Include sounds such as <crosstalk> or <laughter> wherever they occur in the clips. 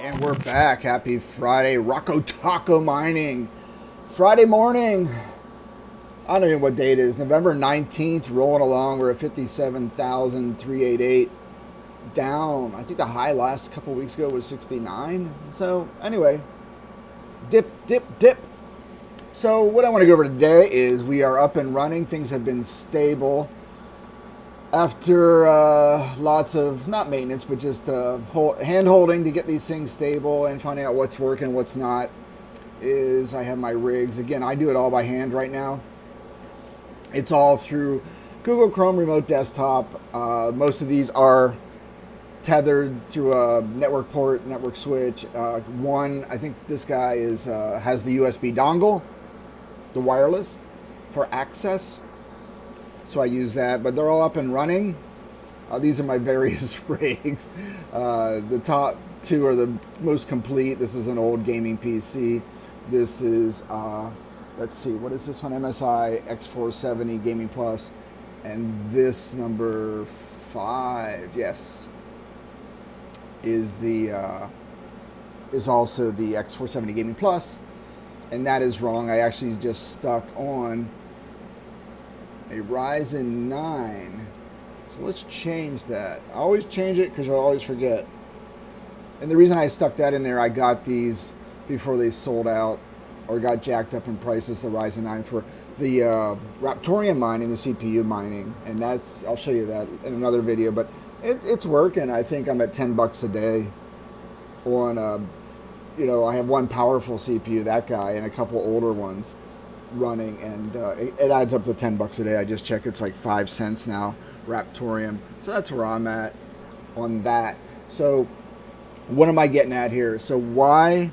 And we're back. Happy Friday. Rocco Taco Mining. Friday morning. I don't know what date it is. November 19th. Rolling along. We're at 57,388. Down. I think the high last couple weeks ago was 69. So, anyway. Dip, dip, dip. So, what I want to go over today is we are up and running. Things have been stable after uh, lots of not maintenance but just uh, hand holding to get these things stable and finding out what's working what's not is i have my rigs. Again i do it all by hand right now. It's all through google chrome remote desktop. Uh, most of these are tethered through a network port network switch. Uh, one i think this guy is uh, has the usb dongle the wireless for access so I use that. But they're all up and running. Uh, these are my <laughs> various rigs. Uh, the top two are the most complete. This is an old gaming PC. This is, uh, let's see, what is this one? MSI X470 Gaming Plus. And this number five, yes, is the uh, is also the X470 Gaming Plus, and that is wrong. I actually just stuck on a Ryzen 9. So let's change that. I always change it because I always forget. And the reason I stuck that in there, I got these before they sold out or got jacked up in prices, the Ryzen 9 for the uh, Raptoreum mining, the CPU mining. And that's, I'll show you that in another video, but it, it's working. I think I'm at 10 bucks a day on, uh, you know, I have one powerful CPU, that guy, and a couple older ones running, and uh, it, it, adds up to 10 bucks a day. I just check it's like 5 cents now, Raptoreum. So that's where I'm at on that. So, what am I getting at here? So, why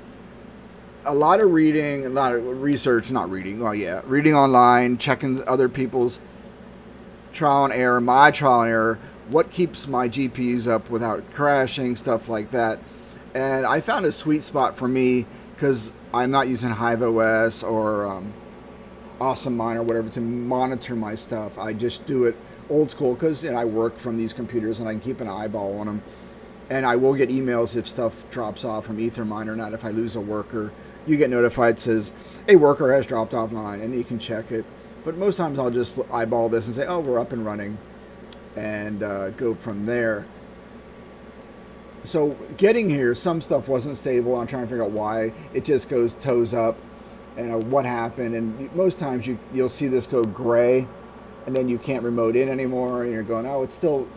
a lot of reading, a lot of research, not reading, well, yeah, reading online, checking other people's trial and error, my trial and error, what keeps my GPUs up without crashing, stuff like that. And I found a sweet spot for me because I'm not using Hive OS or um, awesome mine or whatever to monitor my stuff. I just do it old school because you know, I work from these computers and I can keep an eyeball on them. And I will get emails if stuff drops off from Ethermine or not. If I lose a worker, you get notified says a worker has dropped offline, and you can check it. But most times I'll just eyeball this and say, oh, we're up and running, and uh, go from there. So getting here, some stuff wasn't stable. I'm trying to figure out why. It just goes toes up and uh, what happened. And most times you you'll see this go gray, and then you can't remote in anymore, and you're going, oh, it's still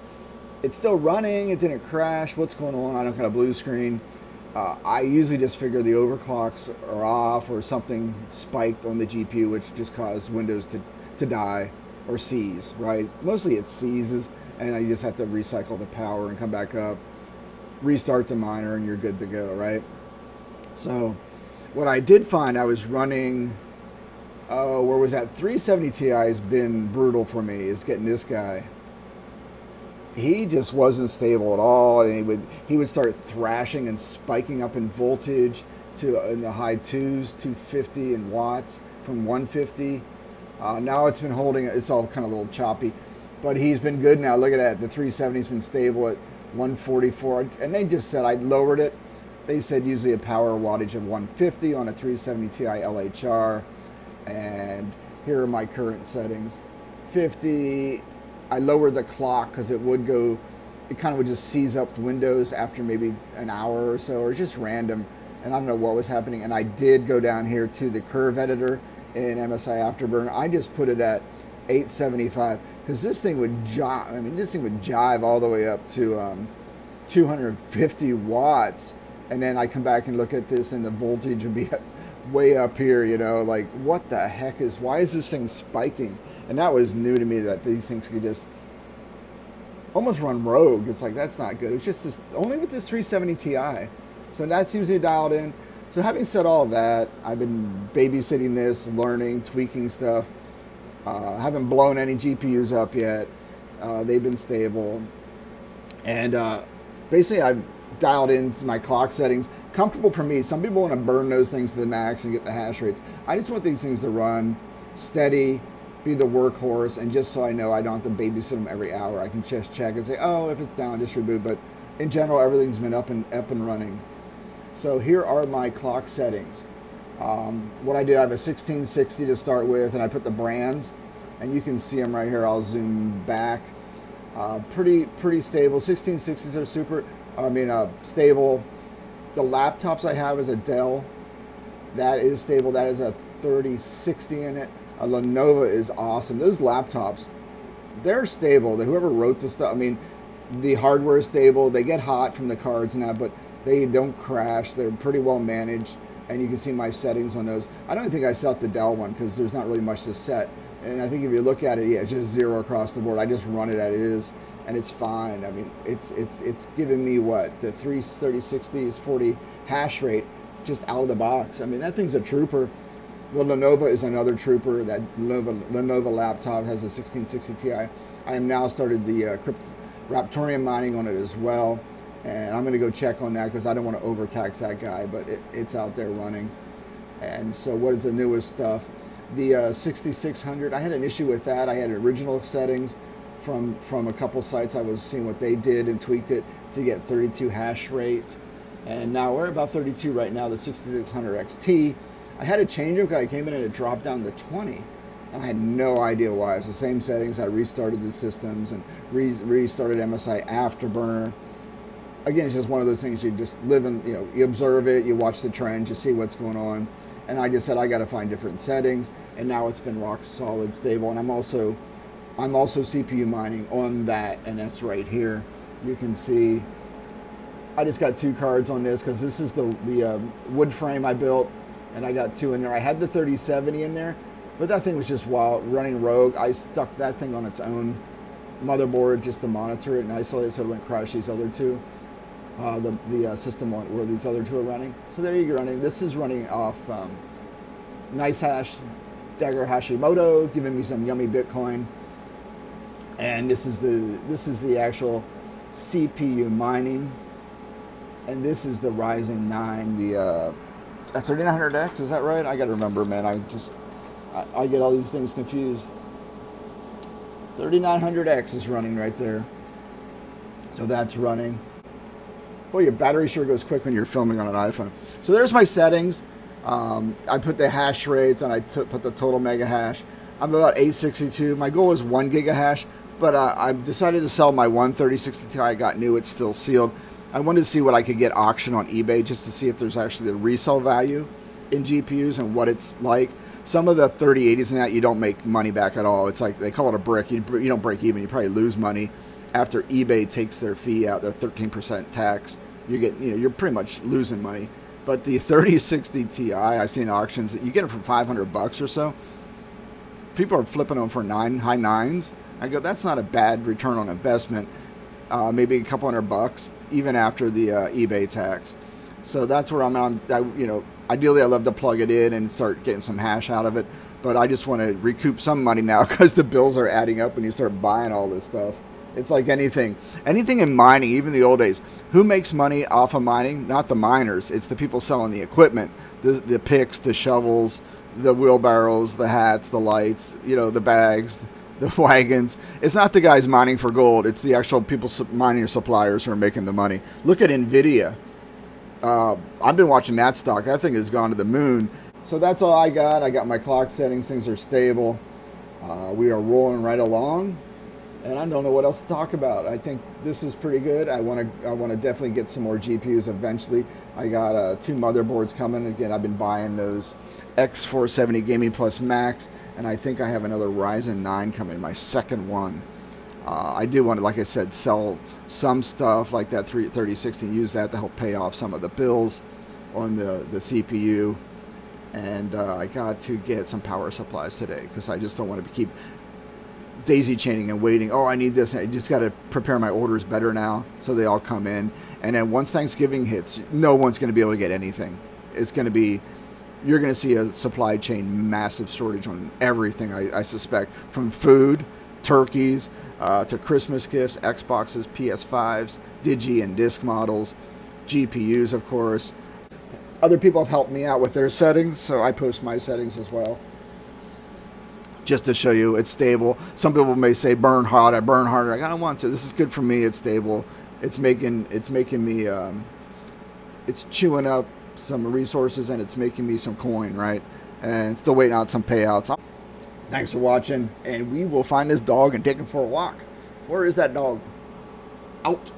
it's still running. It didn't crash. What's going on? I don't got a blue screen. Uh, I usually just figure the overclocks are off or something spiked on the GPU, which just caused Windows to, to die or seize, right? Mostly it seizes, and I just have to recycle the power and come back up, restart the miner, and you're good to go, right? So what I did find, I was running. Oh, where was that? 370 Ti has been brutal for me. Is getting this guy. He just wasn't stable at all, and he would he would start thrashing and spiking up in voltage to in the high twos, 250 in watts from 150. Uh, now it's been holding. It's all kind of a little choppy, but he's been good now. Look at that. The 370's been stable at 144, and they just said I lowered it they said usually a power wattage of 150 on a 370 Ti LHR. And here are my current settings. 50, I lowered the clock because it would go, it kind of would just seize up Windows after maybe an hour or so, or just random. And I don't know what was happening. And I did go down here to the curve editor in MSI Afterburner. I just put it at 875 because this thing would jive. I mean, this thing would jive all the way up to um, 250 watts and then I come back and look at this and the voltage would be <laughs> way up here, you know, like what the heck is, why is this thing spiking? And that was new to me that these things could just almost run rogue. It's like, that's not good. It's just this, only with this 370 Ti. So that seems to be dialed in. So having said all that, I've been babysitting this, learning, tweaking stuff. Uh, haven't blown any GPUs up yet. Uh, they've been stable. And uh, basically I've dialed into my clock settings. Comfortable for me. Some people want to burn those things to the max and get the hash rates. I just want these things to run steady, be the workhorse, and just so I know I don't have to babysit them every hour. I can just check and say, oh, if it's down, just reboot. But in general, everything's been up and up and running. So here are my clock settings. Um, what I did, I have a 1660 to start with, and I put the brands, and you can see them right here. I'll zoom back. Uh, pretty pretty stable. 1660s are super. I mean, uh, stable. The laptops I have is a Dell. That is stable. That is a 3060 in it. A Lenovo is awesome. Those laptops, they're stable. Whoever wrote the stuff, I mean, the hardware is stable. They get hot from the cards and that, but they don't crash. They're pretty well managed, and you can see my settings on those. I don't think I set the Dell one because there's not really much to set. And I think if you look at it, yeah, it's just zero across the board. I just run it as is, and it's fine. I mean, it's it's it's giving me what the 330 is 40 hash rate just out of the box. I mean, that thing's a trooper. The Lenovo is another trooper. That Lenovo, Lenovo laptop has a 1660 Ti. I am now started the uh, Crypt, Raptoreum mining on it as well, and I'm going to go check on that because I don't want to overtax that guy, but it, it's out there running. And so, what is the newest stuff? The uh, 6600. I had an issue with that. I had original settings from from a couple sites. I was seeing what they did and tweaked it to get 32 hash rate, and now we're about 32 right now. The 6600 XT I had to change it because I came in and it dropped down to 20. I had no idea why. It's the same settings. I restarted the systems and re restarted MSI Afterburner. Again, it's just one of those things you just live in, you know, you observe it, you watch the trends, you see what's going on. And I just said I got to find different settings, and now it's been rock solid, stable. And I'm also, I'm also CPU mining on that, and that's right here. You can see. I just got two cards on this because this is the the uh, wood frame I built and I got two in there. I had the 3070 in there, but that thing was just while running Rogue. I stuck that thing on its own motherboard just to monitor it and isolate it so it wouldn't crash these other two. Uh, the the uh, system where these other two are running. So there you go running. This is running off um, NiceHash, Dagger Hashimoto, giving me some yummy Bitcoin. And this is the this is the actual CPU mining. And this is the Ryzen 9, the uh, 3900X, is that right? I gotta remember, man. I just, I, I get all these things confused. 3900X is running right there. So that's running. Boy, your battery sure goes quick when you're filming on an iPhone. So there's my settings. Um, I put the hash rates and I put the total mega hash. I'm about 862. My goal is 1 gigahash, but uh, I've decided to sell my 13060 Ti. I got new, it's still sealed. I wanted to see what I could get auction on eBay just to see if there's actually the resale value in GPUs and what it's like. Some of the 3080s and that you don't make money back at all. It's like they call it a brick. You, you don't break even. You probably lose money after eBay takes their fee out, their 13% tax. You get you know you're pretty much losing money. But the 3060 Ti, I've seen auctions that you get them for 500 bucks or so. People are flipping them for nine high nines. I go, that's not a bad return on investment. Uh, maybe a couple hundred bucks even after the uh, eBay tax. So that's where I'm on. I, you know, ideally, I love to plug it in and start getting some hash out of it. But I just want to recoup some money now <laughs> because the bills are adding up when you start buying all this stuff. It's like anything, anything in mining, even the old days. Who makes money off of mining? Not the miners. It's the people selling the equipment, the, the picks, the shovels, the wheelbarrows, the hats, the lights, you know, the bags, the <laughs> wagons. It's not the guys mining for gold. It's the actual people mining your suppliers who are making the money. Look at Nvidia. Uh, I've been watching that stock. That thing has gone to the moon. So that's all I got. I got my clock settings. Things are stable. Uh, we are rolling right along, and I don't know what else to talk about. I think this is pretty good. I want to. I want to definitely get some more GPUs eventually. I got uh, two motherboards coming. Again, I've been buying those X470 Gaming Plus Max and I think I have another Ryzen 9 coming, my second one. Uh, I do want to, like I said, sell some stuff like that 3060, use that to help pay off some of the bills on the, the CPU. And uh, I got to get some power supplies today because I just don't want to keep daisy chaining and waiting. Oh, I need this. I just got to prepare my orders better now so they all come in. And then once Thanksgiving hits, no one's going to be able to get anything. It's going to be you're going to see a supply chain massive shortage on everything, I, I suspect, from food, turkeys, uh, to Christmas gifts, Xboxes, PS5s, Digi and disc models, GPUs, of course. Other people have helped me out with their settings, so I post my settings as well. Just to show you it's stable. Some people may say burn hot, I burn harder. I don't want to. This is good for me. It's stable. It's making it's making me um, it's chewing up some resources and it's making me some coin, right? And still waiting out some payouts. Thanks for watching, and we will find this dog and take him for a walk. Where is that dog? Out.